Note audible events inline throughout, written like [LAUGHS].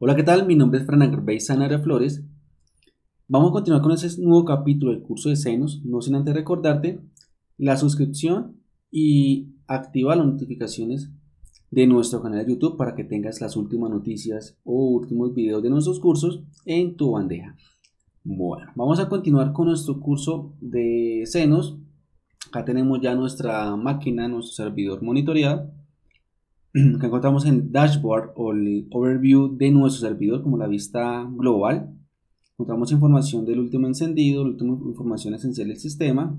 Hola, ¿qué tal? Mi nombre es Fernando Sanara Flores. Vamos a continuar con ese nuevo capítulo del curso de senos, no sin antes recordarte la suscripción y activa las notificaciones de nuestro canal de YouTube para que tengas las últimas noticias o últimos videos de nuestros cursos en tu bandeja. Bueno, vamos a continuar con nuestro curso de senos. Acá tenemos ya nuestra máquina, nuestro servidor monitoreado que encontramos en dashboard o el overview de nuestro servidor como la vista global. Encontramos información del último encendido, la última información esencial del sistema,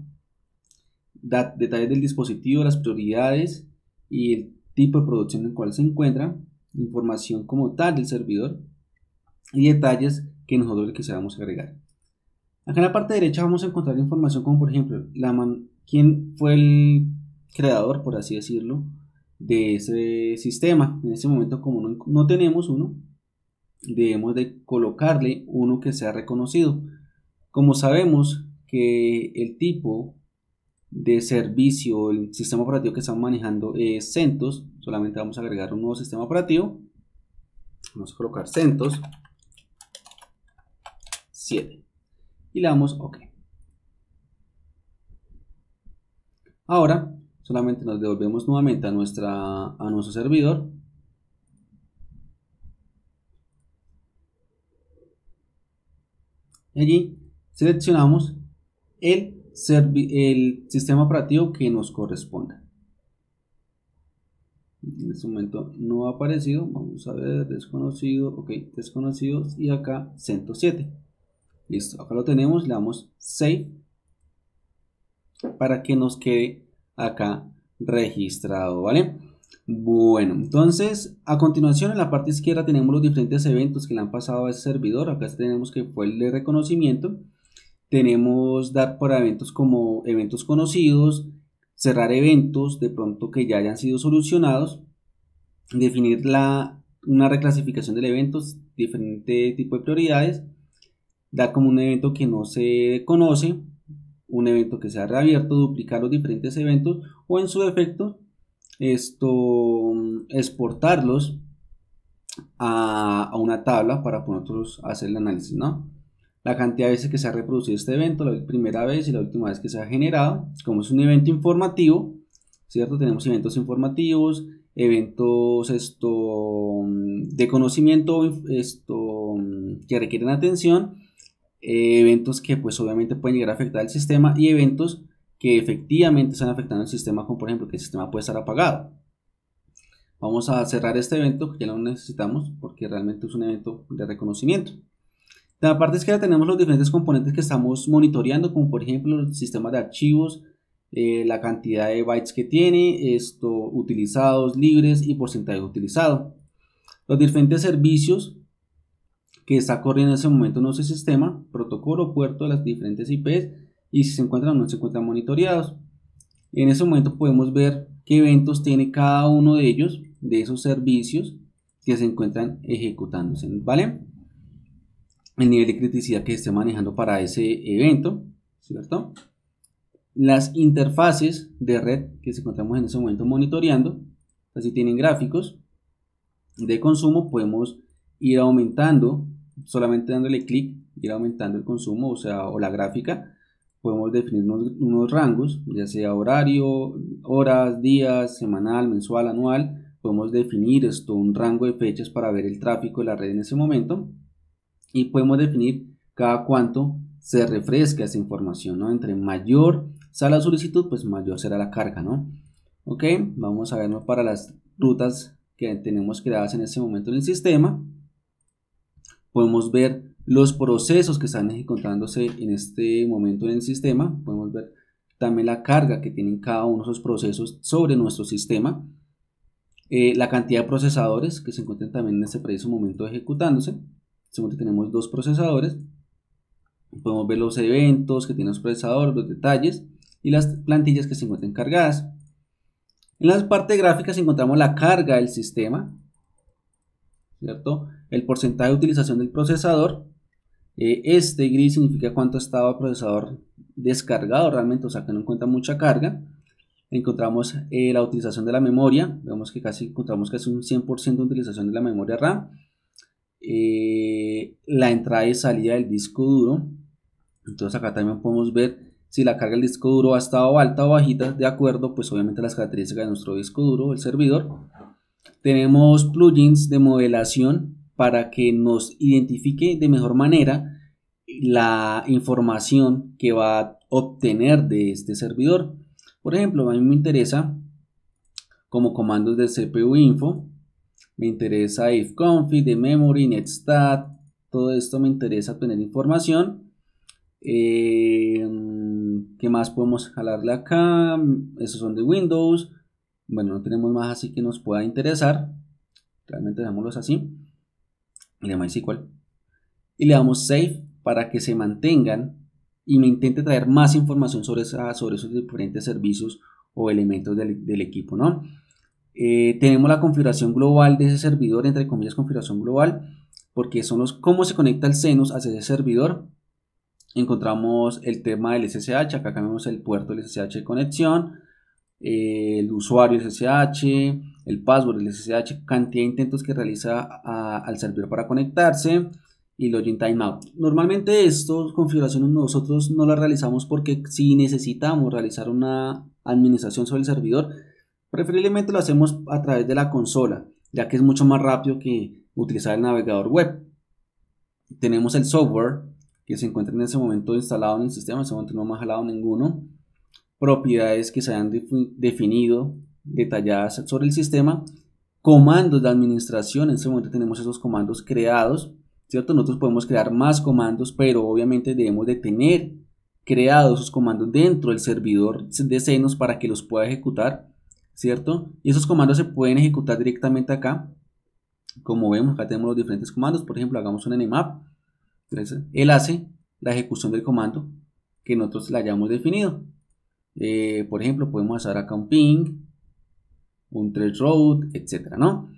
detalles del dispositivo, las prioridades y el tipo de producción en el cual se encuentra, información como tal del servidor y detalles que nosotros quisiéramos agregar. Acá en la parte derecha vamos a encontrar información como por ejemplo la quién fue el creador, por así decirlo, de ese sistema. En este momento, como no, tenemos uno, debemos de colocarle uno que sea reconocido. Como sabemos que el tipo de servicio, el sistema operativo que estamos manejando es CentOS, solamente vamos a agregar un nuevo sistema operativo. Vamos a colocar CentOS 7 y le damos OK. Ahora solamente nos devolvemos nuevamente a, nuestra, a nuestro servidor. Y allí seleccionamos el, el sistema operativo que nos corresponda. En este momento no ha aparecido. Vamos a ver desconocido. Ok desconocidos. Y acá 107 listo acá lo tenemos. Le damos save para que nos quede acá registrado, ¿vale? Bueno, entonces a continuación en la parte izquierda tenemos los diferentes eventos que le han pasado a ese servidor. Acá tenemos que fue el de reconocimiento. Tenemos dar por eventos como eventos conocidos, cerrar eventos de pronto que ya hayan sido solucionados, definir la, una reclasificación del evento, diferente tipo de prioridades, dar como un evento que no se conoce, un evento que sea reabierto, duplicar los diferentes eventos o en su defecto esto exportarlos a, una tabla para nosotros hacer el análisis, ¿no? La cantidad de veces que se ha reproducido este evento, la primera vez y la última vez que se ha generado, como es un evento informativo, ¿cierto? Tenemos eventos informativos, eventos esto, de conocimiento esto, que requieren atención eh, eventos que pues obviamente pueden llegar a afectar el sistema y eventos que efectivamente están afectando el sistema, como por ejemplo que el sistema puede estar apagado. Vamos a cerrar este evento, que ya lo necesitamos porque realmente es un evento de reconocimiento. De la parte izquierda tenemos los diferentes componentes que estamos monitoreando, como por ejemplo el sistema de archivos, eh, la cantidad de bytes que tiene, esto, utilizados, libres y porcentaje utilizado. Los diferentes servicios que está corriendo en ese momento nuestro sistema, protocolo, puerto de las diferentes IPs y si se encuentran o no se encuentran monitoreados. En ese momento podemos ver qué eventos tiene cada uno de ellos, de esos servicios que se encuentran ejecutándose, ¿vale? El nivel de criticidad que esté manejando para ese evento, ¿cierto? Las interfaces de red que se encontramos en ese momento monitoreando, así tienen gráficos de consumo, podemos ir aumentando solamente dándole clic, ir aumentando el consumo, o sea, o la gráfica, podemos definir unos, rangos, ya sea horario, horas, días, semanal, mensual, anual. Podemos definir esto, un rango de fechas para ver el tráfico de la red en ese momento. Y podemos definir cada cuánto se refresca esa información, ¿no? Entre mayor sea la solicitud, pues mayor será la carga, ¿no? Ok, vamos a vernos para las rutas que tenemos creadas en este momento en el sistema podemos ver los procesos que están ejecutándose en este momento en el sistema, podemos ver también la carga que tienen cada uno de esos procesos sobre nuestro sistema, eh, la cantidad de procesadores que se encuentran también en este preciso momento ejecutándose, en este tenemos dos procesadores, podemos ver los eventos que tiene los procesadores, los detalles y las plantillas que se encuentran cargadas. En la parte gráfica encontramos la carga del sistema, ¿cierto? El porcentaje de utilización del procesador. Eh, este gris significa cuánto estaba el procesador descargado realmente, o sea que no encuentra mucha carga. Encontramos eh, la utilización de la memoria, vemos que casi encontramos que es un 100% de utilización de la memoria RAM. eh, la entrada y salida del disco duro. Entonces acá también podemos ver si la carga del disco duro ha estado alta o bajita, de acuerdo, pues obviamente las características de nuestro disco duro, el servidor. Tenemos plugins de modelación para que nos identifique de mejor manera la información que va a obtener de este servidor. Por ejemplo, a mí me interesa como comandos de CPU info, me interesa ifconfig, de memory, netstat, todo esto me interesa obtener información. Eh, ¿Qué más podemos jalarle acá? Esos son de Windows. Bueno, no tenemos más así que nos pueda interesar. Realmente dejémoslos así. MySQL. Y le damos Save para que se mantengan y me intente traer más información sobre, sobre esos diferentes servicios o elementos del, equipo, ¿no? Eh, tenemos la configuración global de ese servidor, entre comillas configuración global, porque son los cómo se conecta el Xenos hacia ese servidor. Encontramos el tema del SSH, acá cambiamos el puerto del SSH de conexión, eh, el usuario SSH, el password del SSH, cantidad de intentos que realiza al servidor para conectarse, y login timeout. Normalmente estas configuraciones nosotros no las realizamos porque si necesitamos realizar una administración sobre el servidor, preferiblemente lo hacemos a través de la consola, ya que es mucho más rápido que utilizar el navegador web. Tenemos el software que se encuentra en ese momento instalado en el sistema, en ese momento no hemos jalado ninguno. Propiedades que se han definido, detalladas sobre el sistema. Comandos de administración, en ese momento tenemos esos comandos creados ¿cierto? Nosotros podemos crear más comandos, pero obviamente debemos de tener creados esos comandos dentro del servidor de senos para que los pueda ejecutar, ¿cierto? Y esos comandos se pueden ejecutar directamente acá. Como vemos, acá tenemos los diferentes comandos. Por ejemplo, hagamos un nmap. Entonces, él hace la ejecución del comando que nosotros le hayamos definido. Eh, por ejemplo, podemos hacer acá un ping, un route, etcétera, ¿no?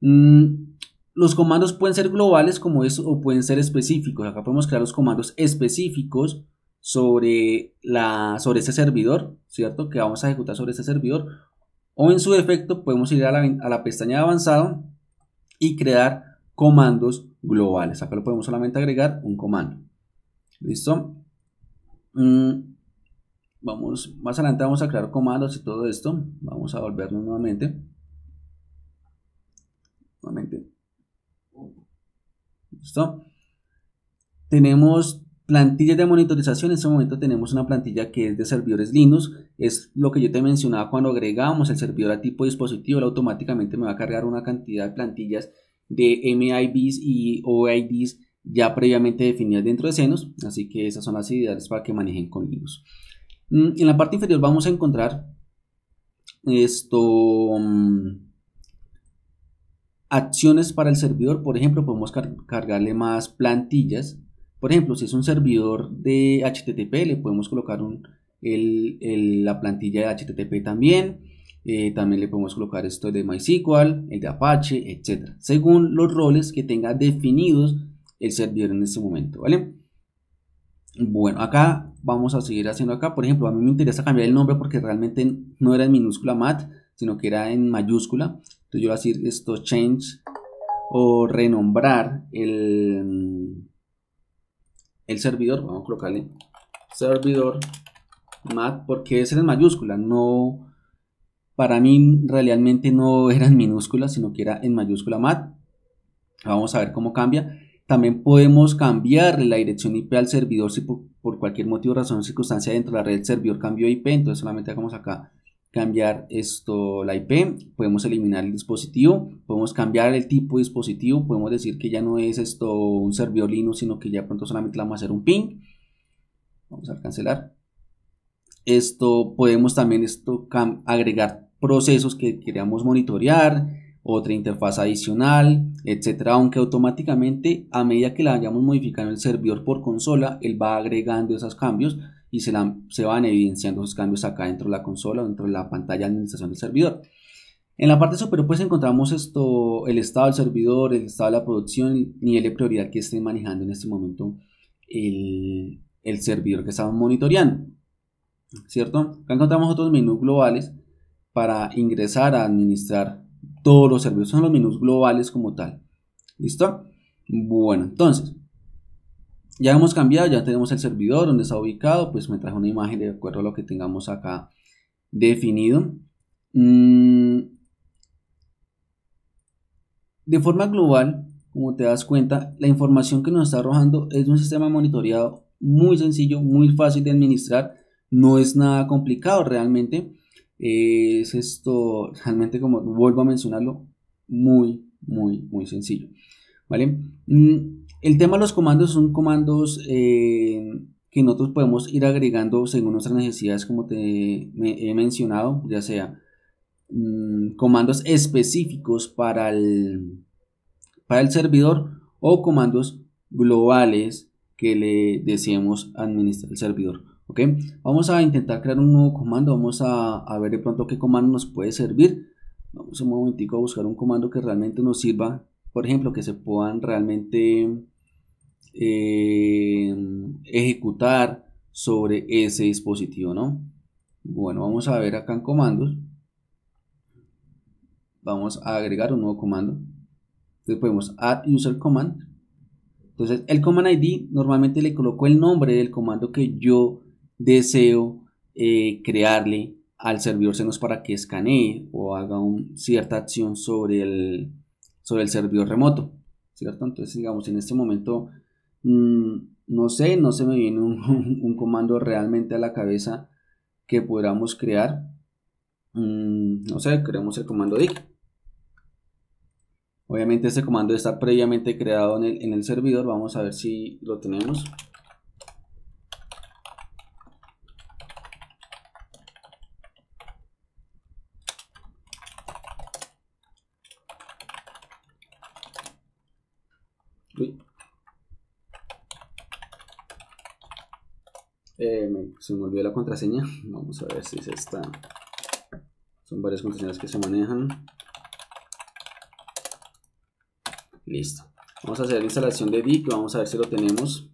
Mm, los comandos pueden ser globales como eso o pueden ser específicos. Acá podemos crear los comandos específicos sobre, la, sobre ese servidor, ¿cierto? Que vamos a ejecutar sobre ese servidor. O en su defecto podemos ir a la, a la pestaña de avanzado y crear comandos globales. Acá lo podemos solamente agregar un comando. ¿Listo? Mm, vamos, más adelante vamos a crear comandos y todo esto. Vamos a volvernos nuevamente. Nuevamente. ¿Listo? Tenemos plantillas de monitorización. En este momento tenemos una plantilla que es de servidores Linux. Es lo que yo te mencionaba cuando agregamos el servidor a tipo dispositivo. Él automáticamente me va a cargar una cantidad de plantillas de MIBs y OIDs ya previamente definidas dentro de Senos. Así que esas son las ideas para que manejen con Linux. Mm, en la parte inferior vamos a encontrar esto mm, acciones para el servidor, por ejemplo, podemos cargarle más plantillas. Por ejemplo, si es un servidor de HTTP, le podemos colocar la plantilla de HTTP también. Eh, también le podemos colocar esto de MySQL, el de Apache, etc. Según los roles que tenga definidos el servidor en este momento, ¿vale? Bueno, acá vamos a seguir haciendo acá. Por ejemplo, a mí me interesa cambiar el nombre porque realmente no era en minúscula mat, sino que era en mayúscula. Entonces yo voy a decir esto change o renombrar el, el servidor. Vamos a colocarle servidor mat porque es en mayúscula. No, para mí realmente no era en minúscula, sino que era en mayúscula mat. Vamos a ver cómo cambia. También podemos cambiar la dirección IP al servidor si por, cualquier motivo, razón o circunstancia dentro de la red servidor cambió IP. Entonces solamente hagamos acá cambiar esto la IP, podemos eliminar el dispositivo, podemos cambiar el tipo de dispositivo, podemos decir que ya no es esto un servidor Linux, sino que ya pronto solamente vamos a hacer un ping. Vamos a cancelar. Esto podemos también esto agregar procesos que queramos monitorear, otra interfaz adicional, etcétera, aunque automáticamente a medida que la vayamos modificando el servidor por consola, él va agregando esos cambios y se, van evidenciando esos cambios acá dentro de la consola, dentro de la pantalla de administración del servidor. En la parte superior pues encontramos esto, el estado del servidor, el estado de la producción, el nivel de prioridad que esté manejando en este momento el, el servidor que estamos monitoreando. ¿Cierto? Acá encontramos otros menús globales para ingresar a administrar todos los servidores. Son los menús globales como tal. ¿Listo? Bueno, entonces, ya hemos cambiado, ya tenemos el servidor donde está ubicado, pues me traje una imagen de acuerdo a lo que tengamos acá definido. Mm, de forma global, como te das cuenta, la información que nos está arrojando es un sistema monitoreado muy sencillo, muy fácil de administrar, no es nada complicado realmente. Es esto, realmente como vuelvo a mencionarlo, muy, muy, muy sencillo. ¿Vale? Mm, el tema de los comandos son comandos eh, que nosotros podemos ir agregando según nuestras necesidades, como te he mencionado, ya sea mm, comandos específicos para el, para el servidor o comandos globales que le deseemos administrar el servidor. ¿Ok? Vamos a intentar crear un nuevo comando, vamos a, ver de pronto qué comando nos puede servir. Vamos un momentico a buscar un comando que realmente nos sirva por ejemplo, que se puedan realmente eh, ejecutar sobre ese dispositivo, ¿no? Bueno, vamos a ver acá en comandos. Vamos a agregar un nuevo comando. Entonces podemos add user command. Entonces el command ID normalmente le coloco el nombre del comando que yo deseo eh, crearle al servidor Senos para que escanee o haga un, cierta acción sobre el, sobre el servidor remoto, ¿cierto? Entonces, digamos, en este momento, mm, no sé, no se me viene un, [LAUGHS] comando realmente a la cabeza que podamos crear. Mm, no sé, creemos el comando dic. Obviamente este comando está previamente creado en el, en el servidor. Vamos a ver si lo tenemos. Eh, se me olvidó la contraseña. [LAUGHS] Vamos a ver si es esta. Son varias contraseñas que se manejan. Listo. Vamos a hacer la instalación de DIC. Vamos a ver si lo tenemos.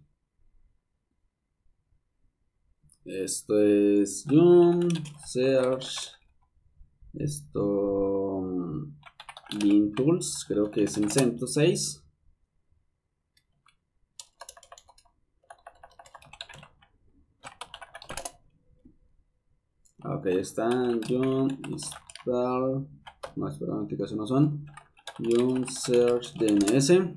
Esto es Zoom, Search. Esto. Lean Tools. Creo que es en 106. Ok, están John install. No, espera, en no son. John search DNS.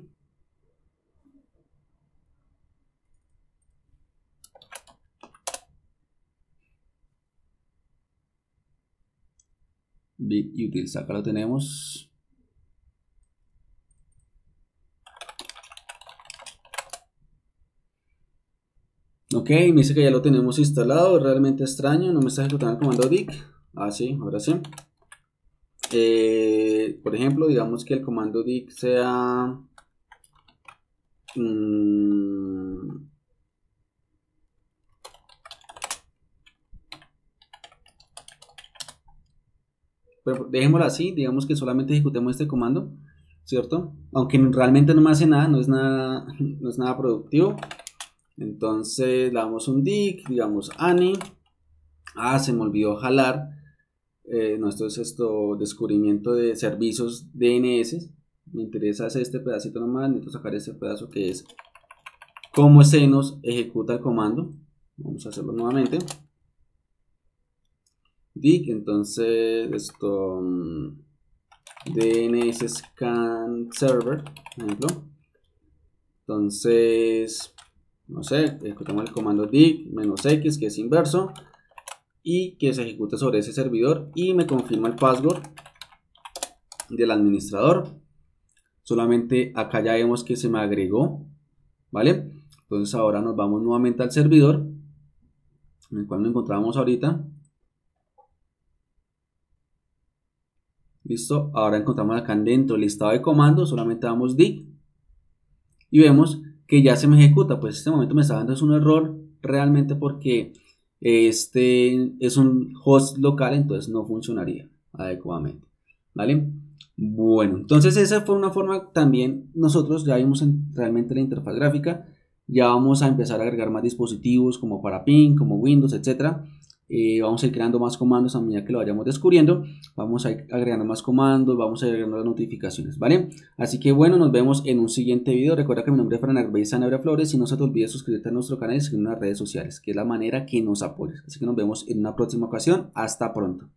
Bit utils, acá lo tenemos. Ok, me dice que ya lo tenemos instalado, realmente extraño, no me está ejecutando el comando dic. Ah, sí, ahora sí. Eh, por ejemplo, digamos que el comando dic sea... Mm, dejémoslo así, digamos que solamente ejecutemos este comando, ¿cierto? Aunque realmente no me hace nada, no es nada, [LAUGHS] no es nada productivo. Entonces le damos un dic, digamos ani. Ah, se me olvidó jalar. Eh, no, esto es esto, descubrimiento de servicios DNS. Me interesa hacer este pedacito nomás. Necesito sacar este pedazo que es cómo se nos ejecuta el comando. Vamos a hacerlo nuevamente. Dic, entonces esto mm, DNS scan server, por ejemplo. Entonces no sé, ejecutamos el comando dic "-x", que es inverso, y que se ejecute sobre ese servidor y me confirma el password del administrador. Solamente acá ya vemos que se me agregó, ¿vale? Entonces ahora nos vamos nuevamente al servidor, en el cual nos encontramos ahorita. Listo, ahora encontramos acá dentro el listado de comandos, solamente damos dic y vemos que ya se me ejecuta, pues este momento me está dando es un error realmente porque este es un host local, entonces no funcionaría adecuadamente, ¿vale? Bueno, entonces esa fue una forma también, nosotros ya vimos realmente la interfaz gráfica, ya vamos a empezar a agregar más dispositivos como para ping, como Windows, etcétera, Eh, vamos a ir creando más comandos a medida que lo vayamos descubriendo. Vamos a ir agregando más comandos, vamos a ir agregando las notificaciones, ¿vale? Así que bueno, nos vemos en un siguiente video. Recuerda que mi nombre es Fran Arbey Sanabria Flores y no se te olvide suscribirte a nuestro canal y seguirnos en las redes sociales, que es la manera que nos apoyes. Así que nos vemos en una próxima ocasión. Hasta pronto.